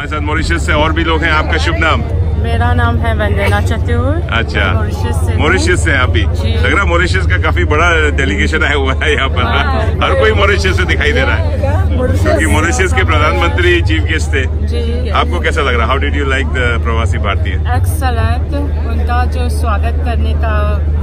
हमारे साथ मॉरिशस से और भी लोग हैं। आपका शुभ नाम? मेरा नाम है वंदना चतुर। अच्छा। मॉरिशस से हूँ। मॉरिशस से आप भी लग रहा है मॉरिशस का काफ़ी बड़ा डेलीगेशन आया हुआ है यहाँ पर। हाँ। हर कोई मॉरिशस से दिखाई दे रहा है। क्योंकि मॉरिशस के प्रधानमंत्री चीफ गेस्ट थे। आपको कैसा लग रहा how did you like the Pravasi Bharatiya? Excellent उनका जो स्वागत करने का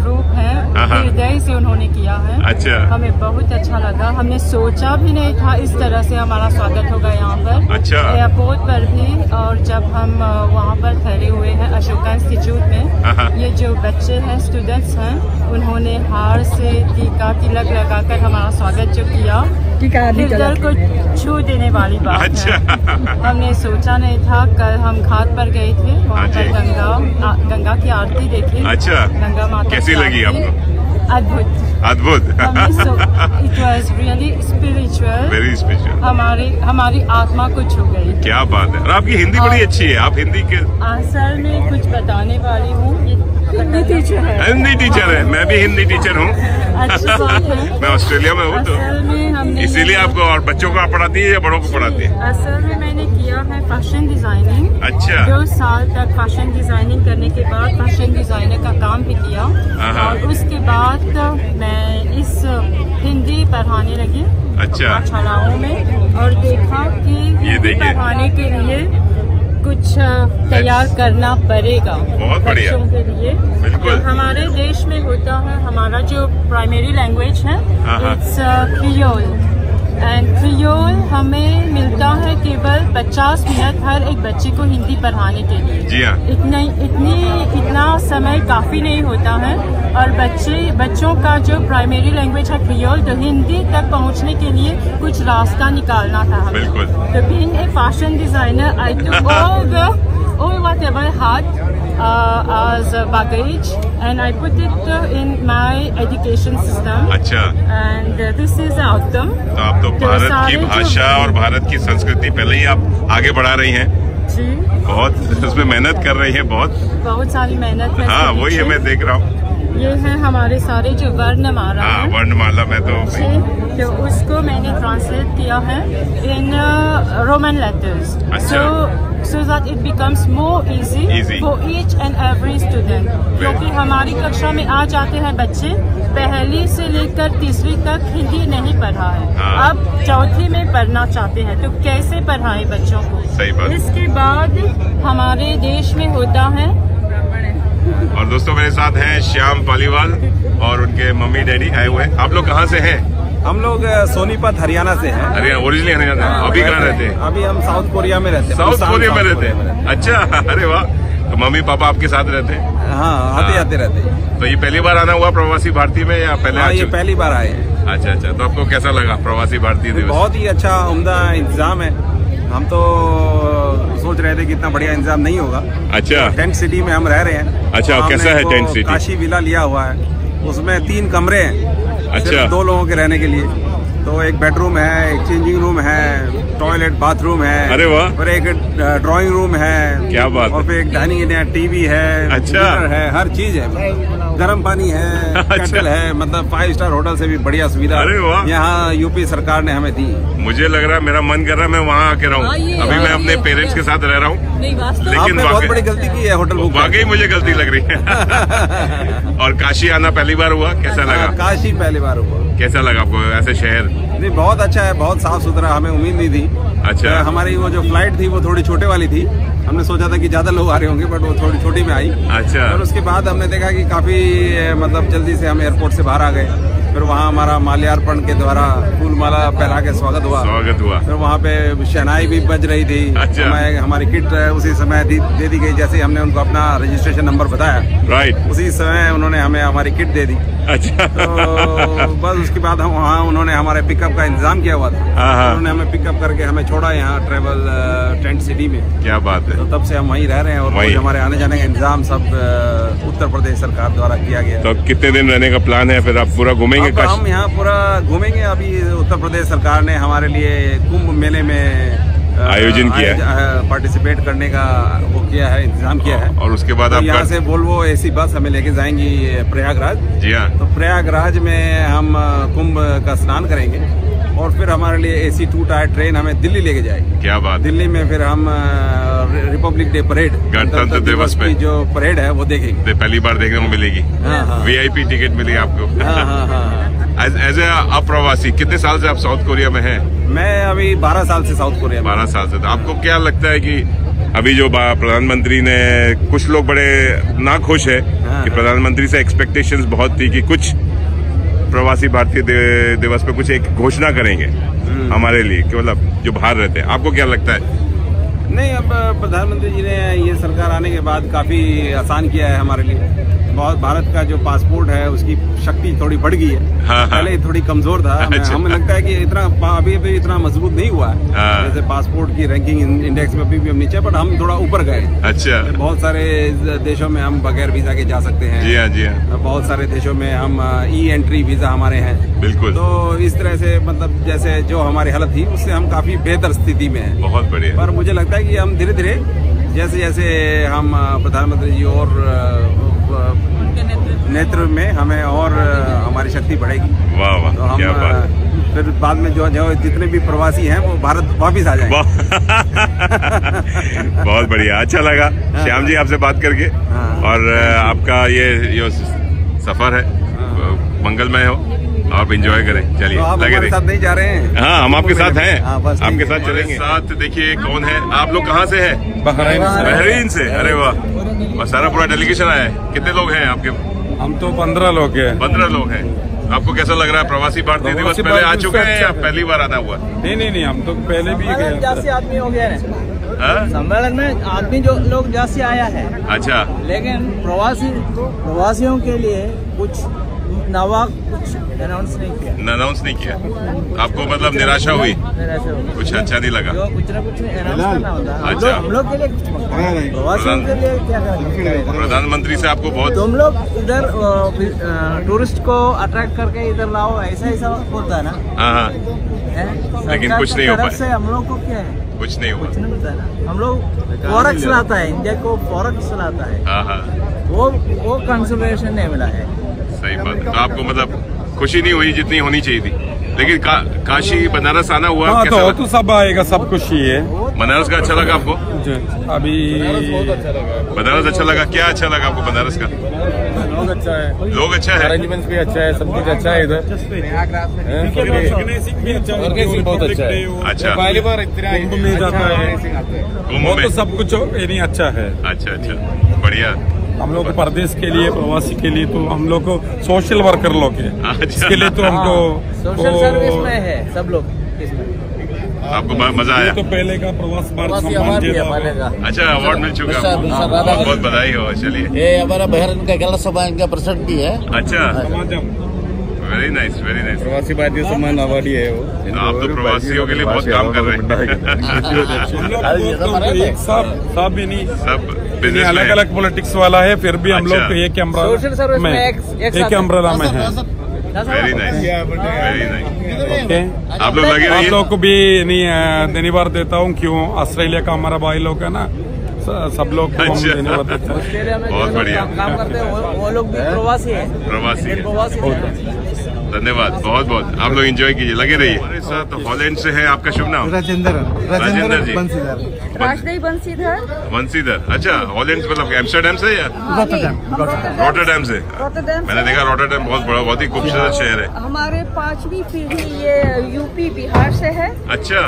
रूप है हाँ, हाँ। हृदय से उन्होंने किया है। अच्छा। हमें बहुत अच्छा लगा। हमने सोचा भी नहीं था इस तरह से हमारा स्वागत होगा यहाँ पर। अच्छा। एयरपोर्ट पर भी और जब हम वहाँ पर ठहरे हुए हैं अशोका इंस्टीट्यूट हाँ, हाँ। में ये जो बच्चे हैं स्टूडेंट्स हैं उन्होंने हार से टीका तिलक लगाकर हमारा स्वागत जो किया हृदय को छू देने वाली बात अच्छा। है हमने सोचा नहीं था कल हम घाट पर गए थे वहाँ हाँ पर गंगा आ, गंगा की आरती देखी अच्छा। गंगा माता कैसी लगी। आपको? अद्भुत अद्भुत। It was really spiritual very spiritual हमारी हमारी आत्मा कुछ हो गई। क्या बात है। और आपकी हिंदी बड़ी अच्छी है। आप हिंदी के असल में कुछ बताने वाली हूँ। हिंदी टीचर है। हिंदी टीचर है। मैं भी हिंदी टीचर हूँ। मैं ऑस्ट्रेलिया में हूँ तो इसीलिए आपको और बच्चों को आप पढ़ाती है या बड़ों को पढ़ाती है? असल में मैंने किया है फ़ैशन डिज़ाइनिंग अच्छा। दो साल तक फ़ैशन डिज़ाइनिंग करने के बाद फ़ैशन डिज़ाइनर का काम भी किया। और उसके बाद मैं इस हिंदी पढ़ाने लगी। अच्छा। पाठशालाओं में। और देखा कि ये देखिए। पढ़ाने के लिए कुछ तैयार करना पड़ेगा बहुत बढ़िया। बच्चों के लिए बिल्कुल। हमारे देश में होता है हमारा जो प्राइमरी लैंग्वेज है हाँ, हाँ। इट्स क्रियोल एंड क्रियोल हमें मिलता है केवल 50 मिनट हर एक बच्चे को हिंदी पढ़ाने के लिए। जी हाँ। इतना इतनी इतना समय काफ़ी नहीं होता है। और बच्चे बच्चों का जो प्राइमरी लैंग्वेज है क्रियोल तो हिंदी तक पहुँचने के लिए कुछ रास्ता निकालना था हमें। बिल्कुल। तो being a fashion designer I too all the uh, as a baggage and I put it uh, in my education system. अच्छा। And uh, this is the outcome तो आप तो भारत की भाषा और भारत की संस्कृति पहले ही आप आगे बढ़ा रही हैं। जी बहुत उसमें मेहनत कर रही हैं बहुत। बहुत सारी मेहनत है वही है। मैं देख रहा हूँ। ये है हमारे सारे जो वर्णमाला हाँ वर्णमाला में तो जी, तो उसको मैंने ट्रांसलेट किया है इन रोमन लेटर्स अच्छा। सो so that it becomes more easy, Easy. for each and every student क्योंकि हमारी कक्षा में आ जाते हैं बच्चे पहली से लेकर तीसरी तक हिंदी नहीं पढ़ा है हाँ। अब चौथी में पढ़ना चाहते हैं तो कैसे पढ़ाएँ बच्चों को सही बात। इसके बाद हमारे देश में होता है और दोस्तों मेरे साथ हैं श्याम पालीवाल और उनके मम्मी डैडी आए हुए हैं। आप लोग कहाँ से हैं? हम लोग सोनीपत हरियाणा से हैं। अरे ओरिजिनली हरियाणा। से। अभी कहाँ रहते हैं? अभी हम साउथ कोरिया में रहते हैं। साउथ कोरिया में रहते हैं। अच्छा अरे वाह। तो मम्मी पापा आपके साथ रहते हैं? हाँ आते आते रहते हैं। तो ये पहली बार आना हुआ प्रवासी भारतीय में या पहले हाँ ये पहली बार आए हैं। अच्छा अच्छा। तो आपको कैसा लगा प्रवासी भारतीय दिवस? बहुत ही अच्छा उमदा इंतज़ाम है। हम तो सोच रहे थे कि इतना बढ़िया इंतज़ाम नहीं होगा। अच्छा। टेंट सिटी में हम रह रहे हैं। अच्छा, कैसा है टेंट सिटी? काशी विला लिया हुआ है। उसमें तीन कमरे हैं अच्छा। दो लोगों के रहने के लिए। तो एक बेडरूम है एक चेंजिंग रूम है टॉयलेट बाथरूम है अरे वाह। फिर एक ड्राइंग रूम है क्या बात और फिर एक डाइनिंग एरिया टीवी है अच्छा। है हर चीज़ है। गर्म पानी है अच्छा। है मतलब फाइव स्टार होटल से भी बढ़िया सुविधा अरे वाह। यहाँ यूपी सरकार ने हमें दी। मुझे लग रहा है मेरा मन कर रहा है मैं वहाँ आके रहूँ। आइए, अभी मैं अपने पेरेंट्स के साथ रह रहा हूँ। लेकिन बहुत बड़ी गलती की है होटल बुक वाकई मुझे गलती लग रही है। और काशी आना पहली बार हुआ कैसा लगा? काशी पहली बार हुआ। कैसा लगा आपको ऐसे शहर? नहीं बहुत अच्छा है बहुत साफ़ सुथरा हमें उम्मीद नहीं थी। अच्छा। तो हमारी वो जो फ़्लाइट थी वो थोड़ी छोटे वाली थी। हमने सोचा था कि ज़्यादा लोग आ रहे होंगे बट वो थोड़ी छोटी में आई। अच्छा। और उसके बाद हमने देखा कि काफ़ी मतलब जल्दी से हम एयरपोर्ट से बाहर आ गए। फिर वहाँ हमारा माल्यार्पण के द्वारा फूल माला पहना के स्वागत हुआ। स्वागत हुआ। फिर वहाँ पे शहनाई भी बज रही थी। अच्छा। हमें हमारी किट उसी समय दी, दे दी गई जैसे हमने उनको अपना रजिस्ट्रेशन नंबर बताया। राइट उसी समय उन्होंने हमें हमारी किट दे दी। अच्छा। तो बस उसके बाद हम वहाँ उन्होंने हमारे पिकअप का इंतज़ाम किया हुआ था। हाँ, हाँ। उन्होंने हमें पिकअप करके हमें छोड़ा यहाँ ट्रेवल टेंट सिटी में। क्या बात है। तो तब से हम वहीं रह रहे हैं और हमारे आने जाने का इंतज़ाम सब उत्तर प्रदेश सरकार द्वारा किया गया। तो कितने दिन रहने का प्लान है? फिर आप पूरा घूमेंगे? अब कश हम यहाँ पूरा घूमेंगे। अभी उत्तर प्रदेश सरकार ने हमारे लिए कुंभ मेले में आयोजन किया है। पार्टिसिपेट करने का वो किया है इंतज़ाम किया है। और उसके बाद तो आप यहाँ से वो ऐसी बस हमें लेके जाएँगी प्रयागराज। जी हाँ। तो प्रयागराज में हम कुंभ का स्नान करेंगे। और फिर हमारे लिए एसी टू टायर ट्रेन हमें दिल्ली लेके जाएगी। क्या बात दिल्ली में फिर हम रिपब्लिक डे परेड गणतंत्र दिवस पे। जो परेड है वो देखेंगे। पहली बार देखने को मिलेगी। हाँ हाँ। वीआईपी टिकट मिली आपको। हाँ हाँ हाँ हाँ। एज ए अप्रवासी कितने साल से आप साउथ कोरिया में हैं? मैं अभी 12 साल से साउथ कोरिया में बारह साल से। तो आपको क्या लगता है कि अभी जो प्रधानमंत्री ने कुछ लोग बड़े ना खुश है हाँ, कि हाँ। प्रधानमंत्री से एक्सपेक्टेशंस बहुत थी कि कुछ प्रवासी भारतीय दिवस पे कुछ एक घोषणा करेंगे हम्म। हमारे लिए कि मतलब जो बाहर रहते हैं। आपको क्या लगता है? नहीं अब प्रधानमंत्री जी ने ये सरकार आने के बाद काफ़ी आसान किया है हमारे लिए। बहुत भारत का जो पासपोर्ट है उसकी शक्ति थोड़ी बढ़ गई है। हाँ, हाँ। पहले थोड़ी कमज़ोर था। हमें अच्छा। हमें लगता है कि इतना अभी अभी इतना मज़बूत नहीं हुआ है। हाँ। जैसे पासपोर्ट की रैंकिंग इंडेक्स में अभी भी हम नीचे बट हम थोड़ा ऊपर गए अच्छा। बहुत सारे देशों में हम बगैर वीज़ा के जा सकते जी हैं हाँ जी हाँ। बहुत सारे देशों में हम ई एंट्री वीज़ा हमारे हैं। बिल्कुल। तो इस तरह से मतलब जैसे जो हमारी हालत थी उससे हम काफ़ी बेहतर स्थिति में है। बहुत बढ़िया। पर मुझे लगता है कि हम धीरे धीरे जैसे जैसे हम प्रधानमंत्री जी और नेतृत्व में हमें और हमारी शक्ति बढ़ेगी। वाह वाह तो हम क्या बात फिर बाद में जो जो जितने भी प्रवासी हैं वो भारत वापिस आ जाएँगे। बहुत बहुत बढ़िया। अच्छा लगा। श्याम जी आपसे बात करके। हाँ। और आपका ये जो सफ़र है। मंगलमय हो। आप इंजॉय करें। चलिए तो आप लगे हमारे साथ नहीं जा रहे हैं? हाँ हम आपके साथ हैं। हाँ, आपके साथ चलेंगे। साथ देखिए कौन है? आप लोग कहाँ से हैं? बहरीन से। बहरीन से। अरे वाह। और सारा पूरा डेलीगेशन आया है। कितने लोग हैं आपके? हम तो पंद्रह लोग हैं। पंद्रह लोग हैं। आपको कैसा लग रहा है? प्रवासी भारतीय दिवस पहले आ चुके हैं या अच्छा पहली बार आना हुआ? नहीं नहीं नहीं हम तो पहले भी गए आदमी हो गया है। हाँ? सम्मेलन में आदमी जो लोग जासी आया है। अच्छा। लेकिन प्रवासी प्रवासियों के लिए कुछ नवा कुछ अनाउंस नहीं किया। अनाउंस नहीं किया। आपको मतलब निराशा हुई? हो। कुछ अच्छा नहीं लगा। कुछ ना कुछ अनाउंस करना होता। है हम अच्छा। हम लोग के लिए प्रधानमंत्री से आपको बहुत तुम लोग इधर टूरिस्ट को अट्रैक्ट करके इधर लाओ। ऐसा ऐसा बोलता है ना? हाँ हाँ। लेकिन कुछ नहीं हो तरफ़ पाया। हम लोग को क्या है? कुछ नहीं हुआ। कुछ नहीं है हम लोग फॉरेक्स लाता है। इंडिया को फॉरेक्स लाता है। हाँ हाँ। वो वो कंसिडरेशन नहीं मिला है। सही बात है। तो आपको मतलब खुशी नहीं हुई जितनी होनी चाहिए थी। लेकिन का, काशी बनारस आना हुआ हाँ तो तो सब आएगा सब कुछ ही। है बनारस का अच्छा लगा आपको? अभी बनारस अच्छा लगा। क्या अच्छा लगा आपको बनारस का? लोग अच्छा है। लोग अच्छा है? अरेंजमेंट्स भी अच्छा है सब कुछ अच्छा है इधर। ऑर्गेनाइजिंग बहुत अच्छा है। अच्छा। पहली बार इतना कुंभ में जाता है। कुंभ में तो सब कुछ अच्छा है। अच्छा अच्छा। बढ़िया। हम लोग परदेश के लिए प्रवासी के लिए तो हम लोग को सोशल वर्कर लोग हैं। अच्छा। इसके लिए तो हमको सोशल सर्विस में है सब लोग आपको मज़ा आया। तो पहले का प्रवास भारत है का। अच्छा अवार्ड मिल चुका बहुत बहुत बधाई हो चलिए। ये हमारा बहरन का गलत सभा इनका प्रेसिडेंट भी है। अच्छा। Samajam. Very nice very nice Pravasi Bharatiya Samman award ही है वो। आप तो प्रवासियों के लिए बहुत काम कर रहे हैं। लोग तो तो है। सब सब यानी सब बिज़नेस अलग अलग पॉलिटिक्स वाला है फिर भी हम अच्छा। लोग एक अम्ब्रेला में एक- है। अम्ब्रेला में है। Very nice very nice okay आप लोग लगे आप लोग को भी नहीं धन्यवाद देता हूँ। क्यों? ऑस्ट्रेलिया का हमारा भाई लोग है ना। सब लोग को अच्छा। हैं। बहुत बढ़िया। काम- काम करते हैं वो, लोग भी प्रवासी है। प्रवासी प्रवासी है। धन्यवाद बहुत बहुत। आप लोग एंजॉय कीजिए लगे रहिए। हमारे साथ हॉलैंड से है आपका शुभ नाम? राजेंद्र राजेंद्र जी। बंसीधर राजदेवी बंसीधर अच्छा हॉलैंड मतलब एम्स्टरडेम से या? रोटरडेम से। मैंने देखा रोटरडेम बहुत बड़ा बहुत ही खूबसूरत शहर है। हमारे पांचवी पीढ़ी ये यूपी बिहार से है। अच्छा।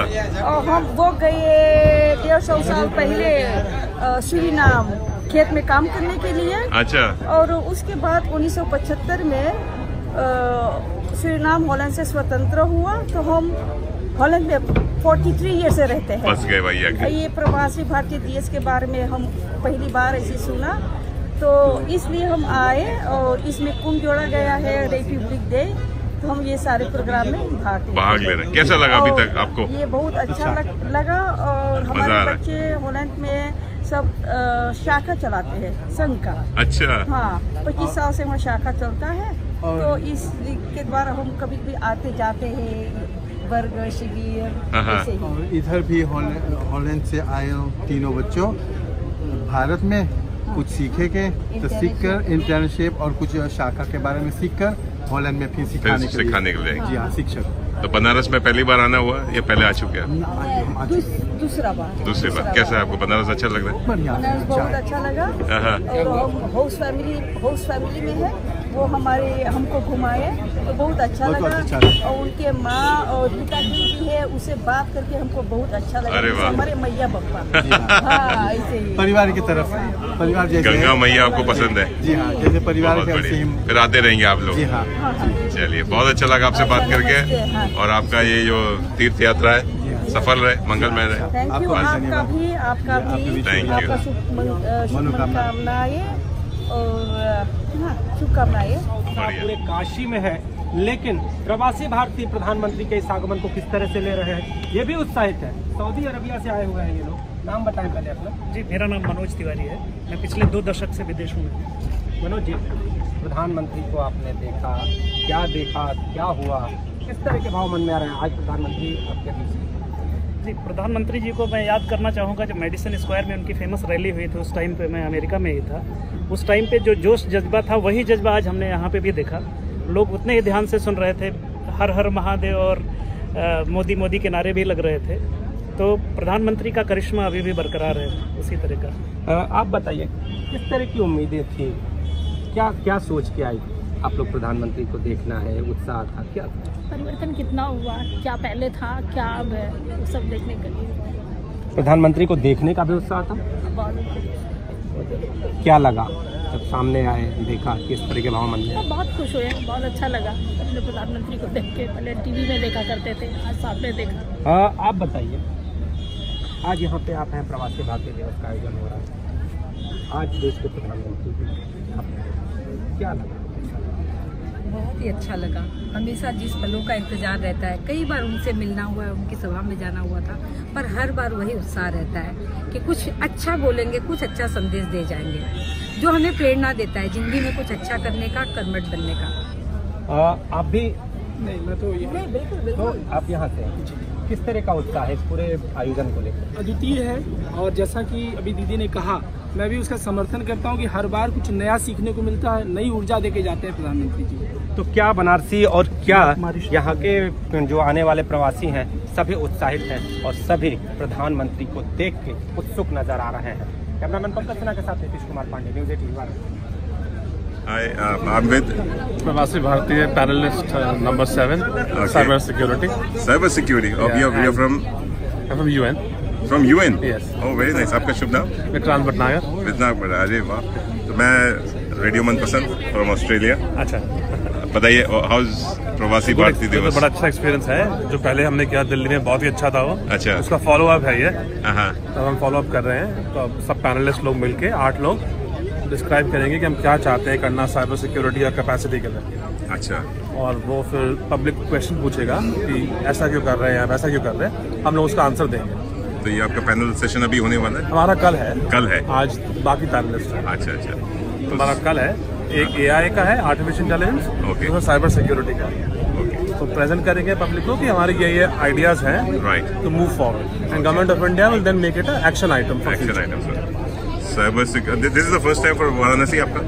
और हम वो गए डेढ़ सौ साल पहले सूरीनाम खेत में काम करने के लिए। अच्छा। और उसके बाद 1975 में सूरीनाम हॉलैंड से स्वतंत्र हुआ तो हम हॉलैंड में 43 ईयर से रहते हैं। बस गए भैया ये प्रवासी भारतीय देश के बारे में हम पहली बार ऐसे सुना। तो इसलिए हम आए और इसमें कुंभ जोड़ा गया है रिपब्लिक डे तो हम ये सारे प्रोग्राम में भाग ले भाग ले रहे हैं। कैसा लगा अभी तक आपको? ये बहुत अच्छा लग, लगा और हमारे बच्चे हॉलैंड में सब शाखा चलाते हैं संघ का। अच्छा। हाँ पच्चीस साल से वहाँ शाखा चलता है। तो इस के द्वारा हम कभी भी आते जाते हैं वर्ग शिविर हाँ, हाँ। ऐसे ही। और इधर भी हॉलैंड से आए तीनों बच्चों। भारत में कुछ सीखे सीखेंगे तो सीख कर इंटर्नशिप और कुछ शाखा के बारे में सीख कर हॉलैंड में फिर सिखाने के लिए। सिखाने के लिए। जी हाँ शिक्षक। तो बनारस में पहली बार आना हुआ या पहले आ चुके हैं? दूसरा बार। दूसरी बार। कैसा है आपको? बनारस अच्छा लग रहा है? बनारस बहुत अच्छा लगा। हाँ। हाउस फैमिली हाउस फैमिली में है। वो हमारे हमको घुमाए तो बहुत अच्छा बहुत लगा। अच्छा और उनके माँ और पिताजी भी है। उसे बात करके हमको बहुत अच्छा लगा। अरे। हमारे मैया बप्पा हाँ। ऐसे ही। परिवार की तरफ़। परिवार जैसे गंगा मैया आपको पसंद है? जी हाँ जैसे परिवार फिर आते रहेंगे आप लोग। जी हाँ। चलिए बहुत अच्छा लगा आपसे बात अच्छा, करके। हाँ। और आपका ये जो तीर्थ यात्रा है सफल रहे मंगलमय रहे। थैंक यू आपका भी आपका भी और हाँ शुभकामनाएँ। पूरे काशी में है लेकिन प्रवासी भारतीय प्रधानमंत्री के इस आगमन को किस तरह से ले रहे हैं ये भी उत्साहित है। सऊदी अरबिया से आए हुए हैं ये लोग। नाम बताएँ पहले अपना। जी मेरा नाम मनोज तिवारी है। मैं पिछले दो दशक से विदेशों में हूँ। मनोज जी प्रधानमंत्री को आपने देखा क्या देखा क्या हुआ? किस तरह के भाव मन में आ रहे हैं आज प्रधानमंत्री आपके बीच प्रधानमंत्री जी को मैं याद करना चाहूँगा, जब मेडिसन स्क्वायर में उनकी फ़ेमस रैली हुई थी, उस टाइम पे मैं अमेरिका में ही था। उस टाइम पे जो जोश जज्बा था, वही जज्बा आज हमने यहाँ पे भी देखा। लोग उतने ही ध्यान से सुन रहे थे, हर हर महादेव और मोदी मोदी के नारे भी लग रहे थे। तो प्रधानमंत्री का करिश्मा अभी भी बरकरार है, उसी तरह का। आप बताइए, किस तरह की उम्मीदें थी? क्या क्या सोच के आई? आप लोग प्रधानमंत्री को देखना है उत्साह था क्या था? परिवर्तन कितना हुआ? क्या पहले था? क्या अब है? वो सब देखने के लिए। प्रधानमंत्री को देखने का भी उत्साह था? क्या लगा? जब सामने आए देखा किस तरह के भाव मन में बहुत खुश हुए बहुत अच्छा लगा। अपने प्रधानमंत्री को देख के पहले टीवी में देखा करते थे आज सामने देखा। हाँ आप बताइए। आज यहाँ पे आप हैं प्रवासी भारतीय दिवस का आयोजन हो रहा है। आज देश के प्रधानमंत्री क्या लगा? बहुत ही अच्छा लगा। हमेशा जिस पलों का इंतज़ार रहता है कई बार उनसे मिलना हुआ है उनकी सभा में जाना हुआ था पर हर बार वही उत्साह रहता है कि कुछ अच्छा बोलेंगे कुछ अच्छा संदेश दे जाएँगे जो हमें प्रेरणा देता है ज़िंदगी में कुछ अच्छा करने का कर्मठ बनने का। आ, आप भी? नहीं मैं तो नहीं बिल्कुल तो आप यहाँ से। किस तरह का उत्साह है इस पूरे आयोजन को लेकर? अद्वितीय है और जैसा कि अभी दीदी ने कहा मैं भी उसका समर्थन करता हूँ कि हर बार कुछ नया सीखने को मिलता है नई ऊर्जा देके जाते हैं प्रधानमंत्री जी। तो क्या बनारसी और क्या यहाँ के जो आने वाले प्रवासी हैं सभी उत्साहित हैं और सभी प्रधानमंत्री को देख के उत्सुक नज़र आ रहे हैं। कैमरामैन पंकज सिन्हा के साथ Nitish Kumar Pandey news eighteen Pravasi Bharatiya panelist number seven cyber security Yeah, you're, you're and- from? From UN from UN. Yes. Oh, very nice. आपका शुभ नाम? विक्रांत भटनागर। विजनाक बड़ा अरे वाह। तो मैं रेडियो मनपसंद फ्रॉम ऑस्ट्रेलिया अच्छा। बताइए हाउस प्रवासी भारतीय तो दिवस? बड़ा अच्छा एक्सपीरियंस है। जो पहले हमने किया दिल्ली में बहुत ही अच्छा था वो। अच्छा। उसका फॉलो अप है ये। हाँ। तो हम फॉलो अप कर रहे हैं। तो सब पैनलिस्ट लोग मिलके आठ लोग डिस्क्राइब करेंगे कि हम क्या चाहते हैं करना साइबर सिक्योरिटी या कैपेसिटी के लिए। अच्छा। और वो फिर पब्लिक क्वेश्चन पूछेगा कि ऐसा क्यों कर रहे हैं वैसा क्यों कर रहे हैं? हम लोग उसका आंसर देंगे। तो ये आपका पैनल सेशन अभी होने वाला है? हमारा कल है। कल है? आज बाकी है। अच्छा अच्छा। तो हमारा कल है। एक एआई का है आर्टिफिशियल इंटेलिजेंस Okay. दूसरा साइबर सिक्योरिटी का। है तो प्रेजेंट करेंगे पब्लिक को कि हमारे ये ये आइडियाज़ हैं। Right. To move forward and government of India will then make it action item action item sir cyber security this is the first time for Varanasi आपका?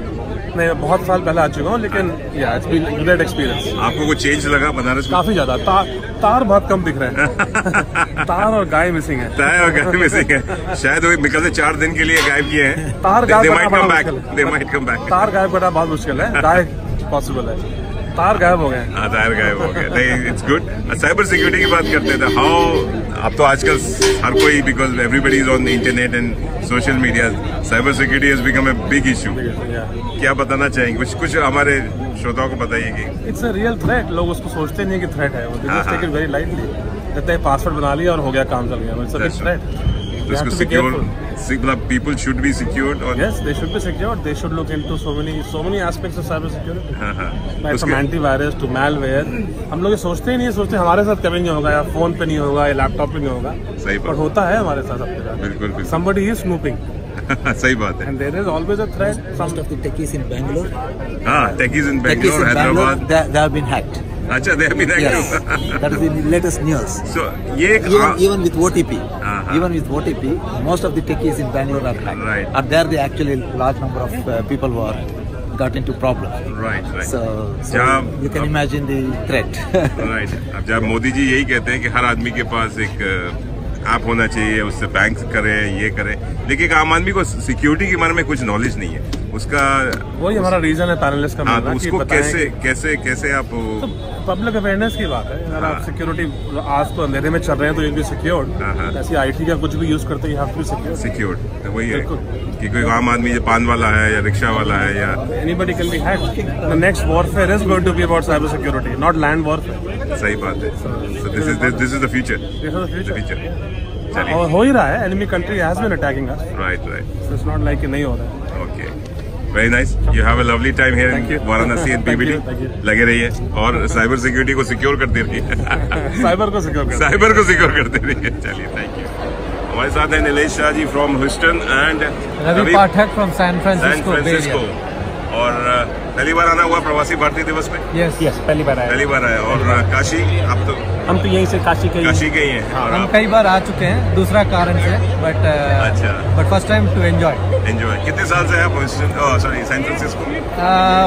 मैं बहुत साल पहले आ चुका हूँ लेकिन या इट्स बीन ग्रेट एक्सपीरियंस आपको कुछ चेंज लगा बनारस में? काफ़ी ज़्यादा। ता, तार बहुत कम दिख रहे हैं। तार और गाय मिसिंग है। तार और गाय मिसिंग है। शायद वो निकलते चार दिन के लिए गायब किए हैं। तार गायब करना बड़ा मुश्किल तार गायब करना बहुत मुश्किल है। गाय पॉसिबल है। तार गायब हो गए। हाँ तार गायब हो गया नहीं इट्स गुड साइबर सिक्योरिटी की बात करते थे हाउ अब तो आजकल हर कोई because everybody is on the internet and social media cyber security has become a big issue क्या बताना चाहेंगे? कुछ कुछ हमारे श्रोताओं को बताइए कि इट्स अ रियल थ्रेट लोग उसको सोचते नहीं कि थ्रेट है वो। वेरी लाइटली कहते हैं पासवर्ड बना लिया और हो गया काम चल गया। अ थ्रेट तो सिक्योर मतलब पीपल शुड बी सिक्योर्ड और Yes, they should be secured. They should look into so many so many aspects of cyber security. हाँ हाँ Right from antivirus to malware. हम लोग ये सोचते ही नहीं है, सोचते हमारे साथ कभी नहीं होगा या फ़ोन पे नहीं होगा या लैपटॉप पे नहीं होगा सही पर होता है हमारे साथ सबके साथ बिल्कुल बिल्कुल somebody is snooping सही बात है and there is always a threat some of the techies in Bangalore. हाँ techies in Techies Bangalore in Bangalore, Hyderabad they have been hacked. अच्छा they have Yes, that is in the latest news. So ये Even, even with OTP, Uh-huh. Even with OTP, most of the techies in Bangalore are hacked. Right. Are there the actually large number of uh, people who are got into problems. Right, right. So, so yeah, you can imagine the threat. right. अब जब मोदी जी यही कहते हैं कि हर आदमी के पास एक app होना चाहिए उससे बैंक करें ये करें लेकिन आम आदमी को सिक्योरिटी के बारे में कुछ नॉलेज नहीं है उसका वही हमारा रीजन है पैनलिस्ट का हाँ तो उसको कैसे कैसे कैसे आप तो पब्लिक अवेयरनेस की बात है। अगर आप सिक्योरिटी आज तो अंधेरे में चल रहे हैं तो ये भी सिक्योर्ड ऐसी आईटी का कुछ भी यूज़ करते हैं हैव टू सिक्योर सिक्योर्ड तो वही है कि कोई आम आदमी जो पान वाला है या रिक्शा वाला है या can be hacked the next warfare is going to be about cyber security not land warfare सही बात है। This is this is the future this is the future और हो ही रहा है। Enemy country has been attacking us right right so it's not like कि नहीं हो रहा है। Very nice you have a lovely time here in Varanasi and PBD लगे रहिए। और साइबर सिक्योरिटी को सिक्योर करते रहिए। साइबर को सिक्योर साइबर को सिक्योर करते रहिए। चलिए थैंक यू हमारे साथ है Nilesh Shah ji from Houston and Ravi Pathak from San Francisco और uh, पहली बार आना हुआ प्रवासी भारतीय दिवस पे यस यस पहली बार आया। पहली बार आया। और uh, काशी? आप तो हम तो यहीं से काशी के काशी के ही हैं। और हम कई बार आ चुके हैं दूसरा कारण से बट अच्छा। But first time to enjoy enjoy कितने साल से आप sorry San Francisco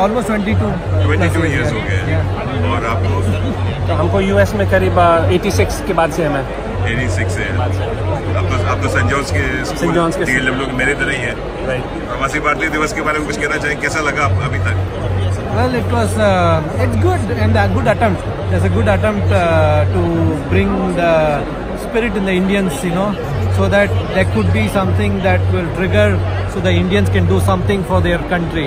almost twenty two twenty two years हो गए। और आपको तो हमको यूएस में करीब एटी सिक्स के बाद से है मैं 86 से अब तो अब तो सेंट जॉन्स के के डब्ल्यू के मेरे तरह ही है प्रवासी भारतीय दिवस के बारे में कुछ कहना चाहें कैसा लगा अभी तक Well, it was uh, it's good and a good attempt. There's a good attempt uh, to bring the spirit in the Indians, you know, so that there could be something that will trigger, so the Indians can do something for their country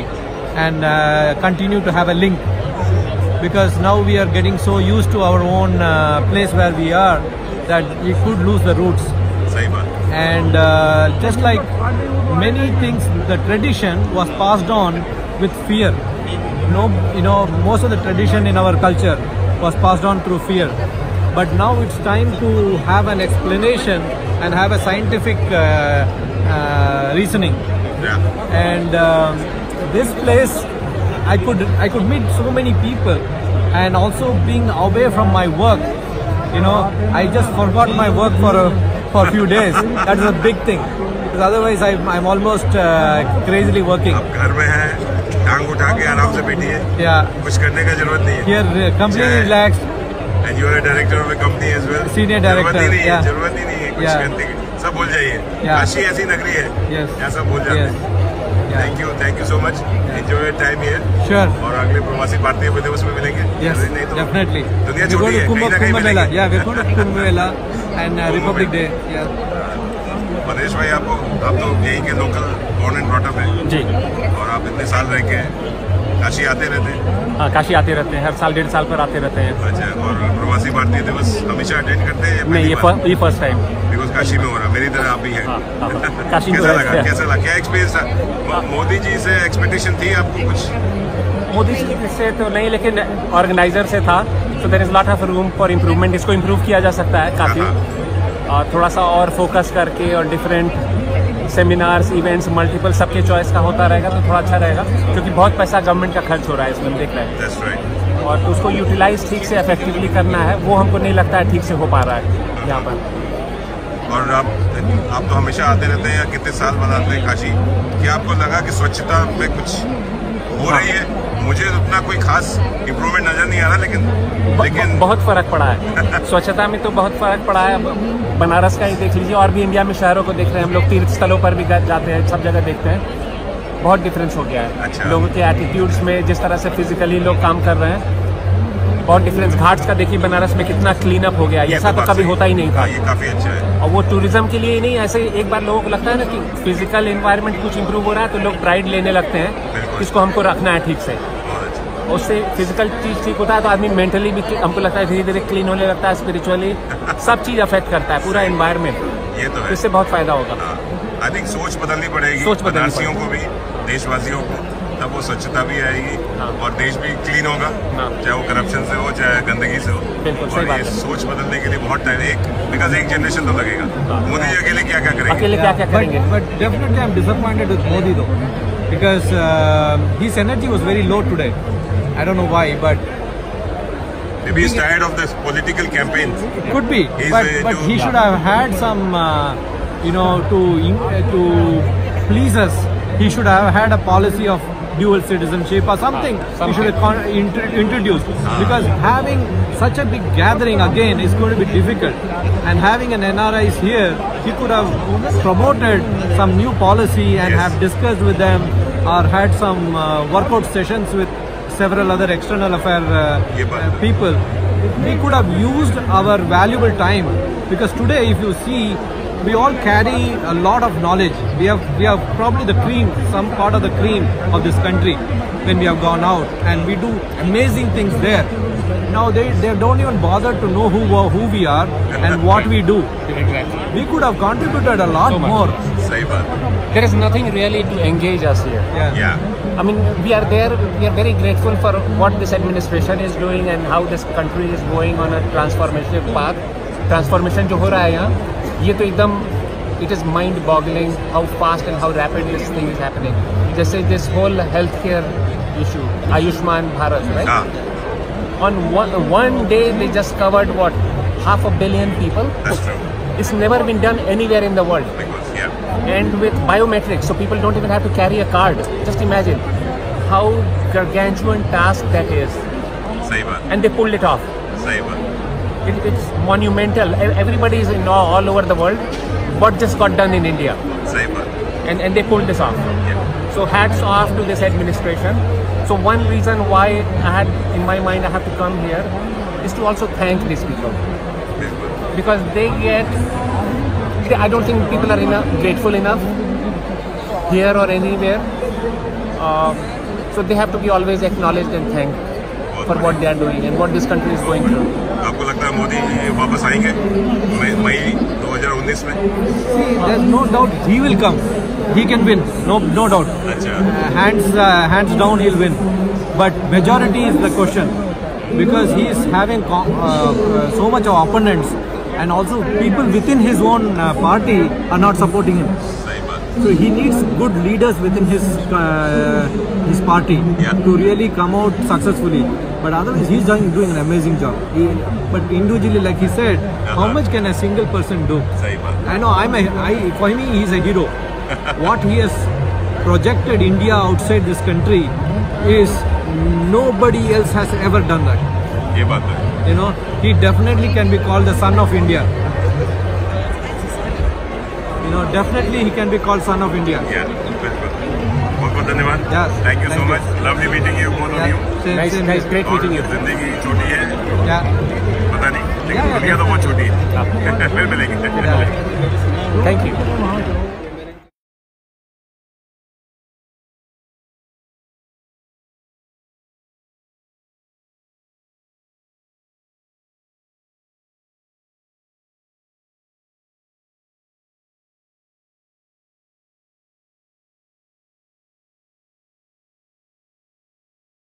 and uh, continue to have a link. Because now we are getting so used to our own uh, place where we are that you could lose the roots. And uh, just like many things, the tradition was passed on with fear. You know, you know, most of the tradition in our culture was passed on through fear. But now it's time to have an explanation and have a scientific uh, uh, reasoning. Yeah. And um, this place, I could I could meet so many people, and also being away from my work, you know i just forgot my work for a for a few days that is a big thing because otherwise i'm, I'm almost uh, crazily working घर में है टांग उठा के आराम से बैठिए yeah कुछ करने का ज़रूरत नहीं है here uh, completely relaxed and you are director of the company as well Senior ज़रूरत ही director, नहीं है yeah. ज़रूरत ही नहीं है कुछ. करने की सब भूल जाइए. काशी ऐसी नगरी है Yes. यहाँ सब भूल जाते हैं thank you thank you so much enjoy time here Sure. और अगले प्रवासी भारतीय दिवस में मिलेंगे। Yes नहीं तो definitely. दुनिया छोटी है कहीं ना कहीं we go to Kumbh Mela and uh, Republic Day yeah. Manish भाई आपको आप तो यहीं के लोकल बॉर्न एंड ब्रॉटअप है। जी। और आप इतने साल रह के काशी आते रहते हैं। हाँ काशी आते रहते हैं हर साल डेढ़ साल पर आते रहते हैं। अच्छा और प्रवासी भारतीय दिवस हमेशा अटेंड करते हैं नहीं ये पहली फ़र्स्ट ये फ़र्स्ट टाइम बार? काशी में हो रहा मेरी तरह आप भी हैं। काशी में कैसा लगा? हैं। कैसा लगा? क्या एक्सपीरियंस था? मोदी जी से एक्सपेक्टेशन थी आपको कुछ? मोदी जी से तो नहीं लेकिन ऑर्गेनाइजर से था। तो there is lot of room for improvement इसको इम्प्रूव किया जा सकता है काफ़ी। और थोड़ा सा और फोकस करके और डिफरेंट सेमिनार्स इवेंट्स मल्टीपल सबके चॉइस का होता रहेगा तो थोड़ा अच्छा रहेगा क्योंकि बहुत पैसा गवर्नमेंट का खर्च हो रहा है इसमें देख रहे हैं. और उसको यूटिलाइज ठीक से इफेक्टिवली करना है वो हमको नहीं लगता है ठीक से हो पा रहा है यहाँ पर। और आप आप तो हमेशा आते रहते हैं या कितने साल बाद आते हैं काशी? क्या आपको लगा कि स्वच्छता में कुछ हो रही है? मुझे उतना कोई खास इम्प्रूवमेंट नज़र नहीं आ रहा लेकिन ब, लेकिन बहुत फ़र्क पड़ा है। स्वच्छता में तो बहुत फ़र्क पड़ा है। बनारस का ही देख लीजिए और भी इंडिया में शहरों को देख रहे हैं हम लोग तीर्थ स्थलों पर भी जाते हैं सब जगह देखते हैं। बहुत डिफरेंस हो गया है। अच्छा। लोगों के एटीट्यूड्स में जिस तरह से फिजिकली लोग काम कर रहे हैं बहुत डिफरेंस घाट्स का देखिए बनारस में कितना क्लीन अप हो गया। ये ऐसा तो कभी होता ही नहीं था। हाँ, ये काफ़ी अच्छा है। और वो टूरिज़्म के लिए ही नहीं ऐसे एक बार लोगों को लगता है ना कि फ़िज़िकल एनवायरनमेंट कुछ इंप्रूव हो रहा है तो लोग प्राइड लेने लगते हैं इसको हमको रखना है ठीक से। उससे फ़िज़िकल चीज़ ठीक होता है तो आदमी मेंटली भी हमको लगता है धीरे धीरे क्लीन होने लगता है स्पिरिचुअली सब चीज़ अफेक्ट करता है पूरा एनवायरमेंट ये तो है। इससे बहुत फ़ायदा होगा। आई थिंक सोच बदलनी पड़ेगी सोच बनारसियों को भी देशवासियों को। तब वो स्वच्छता भी आएगी हाँ। और देश भी क्लीन होगा हाँ। चाहे वो करप्शन से हो चाहे गंदगी से हो और ये सोच बदलने के लिए बहुत टाइम एक बिकॉज़ एक जनरेशन तो लगेगा मोदी जी अकेले क्या क्या करेंगे अकेले क्या क्या but, करेंगे but definitely I'm disappointed with Modi though, because uh, his energy was very low today. I don't know why, but Maybe he's tired of this political campaign. it could be. He's, but uh, but he should have had some, uh, you know, to uh, to please us. He should have had a policy of dual citizenship or something. we should have intro- introduced because having such a big gathering again is going to be difficult. And having an NRIs here, he could have promoted some new policy and have discussed with them or had some uh, workout sessions with several other external affair uh, uh, people. We could have used our valuable time because today, if you see, we all carry a lot of knowledge. We have we have probably the cream, some part of the cream of this country when we have gone out, and we do amazing things there. Now they, they don't even bother to know who who we are and what we do. We could have contributed a lot more. सही बात There is nothing really to engage us here. Yeah. I mean, we are there, we are very grateful for what this administration is doing and how this country is going on a transformation path. Transformation जो हो रहा है यहाँ ये तो एकदम it is mind boggling how fast and how rapid this thing is happening. जैसे this whole healthcare issue, Ayushman Bharat, right? On one, one day they just covered what half a billion people. That's true. It's never been done anywhere in the world. And with biometrics, so people don't even have to carry a card. Just imagine how gargantuan task that is. सही बात And they pulled it off. सही बात It, it's monumental. Everybody is in awe all over the world. What just got done in India? Cyber. And, and they pulled this off. Yeah. So hats off to this administration. So one reason why I had in my mind I have to come here is to also thank these people. Because they get, I don't think people are enough, grateful enough here or anywhere. Um, so they have to be always acknowledged and thanked for what they are doing and what this country is going through. लगता है मोदी वापस आएँगे मई 2019 में। There no doubt he will come he can win no no doubt अच्छा। Hands hands down he will win but majority is the question because he is having so much opponents and also people within his own party are not supporting him So he needs good leaders within his uh, his party yeah. to really come out successfully. But otherwise, he's doing, doing an amazing job. He, but individually, like he said, how much can a single person do? I know I'm a, I, for me, he's a hero. what he has projected India outside this country is nobody else has ever done that. ये बात है You know, he definitely can be called the son of India. You know, definitely he can be called son of India. Yeah, बिल्कुल बहुत बहुत धन्यवाद Yes, thank you so thank you. Much Lovely meeting है both of you nice nice great meeting you ज़िंदगी छोटी है। या पता नहीं लेकिन दुनिया तो बहुत छोटी है। फिर मिलेंगे। Thank you